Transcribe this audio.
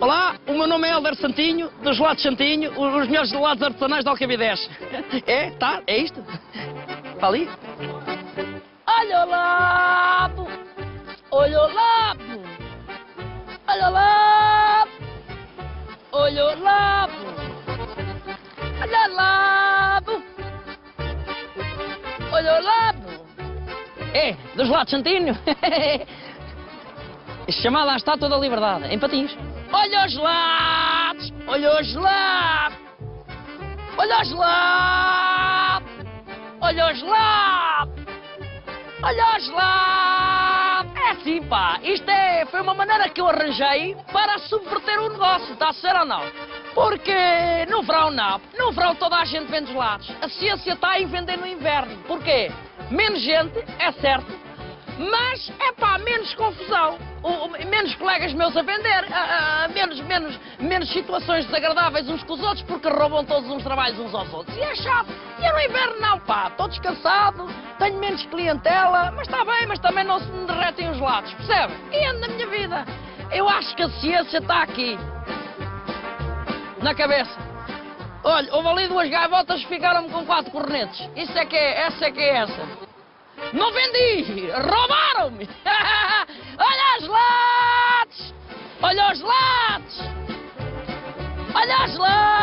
Olá, o meu nome é Helder Santinho, dos gelados Santinho, os melhores gelados artesanais de Alcabidez. É, tá, é isto? Está ali? Olha o labo! Olha o labo! Olha o labo! Olha o labo! Olha o labo! Olha o labo! É, dos gelados Santinho? Chamada à Estátua da Liberdade, em Patins. Olha os lados! Olha os lados! Olha os lados! Olha os lados! Olha os lados! É assim, pá. Isto é, foi uma maneira que eu arranjei para subverter o negócio, está a ser ou não? Porque no verão não. No verão toda a gente vende gelados. A ciência está em vender no inverno. Porquê? Menos gente, é certo, mas é pá, menos confusão. O- menos colegas meus a vender, ah, ah, menos, menos, menos situações desagradáveis uns com os outros porque roubam todos os trabalhos uns aos outros. E é chato. E eu no inverno não, pá, estou descansado, tenho menos clientela, mas está bem, mas também não se me derretem os lados, percebe? E ando na minha vida. Eu acho que a ciência está aqui, na cabeça. Olha, houve ali duas gaivotas que ficaram-me com quatro cornetes. Isso é que é, essa é que é essa. Não vendi! Roubaram-me! Olha os lados! Olha os lados! Olha os lados!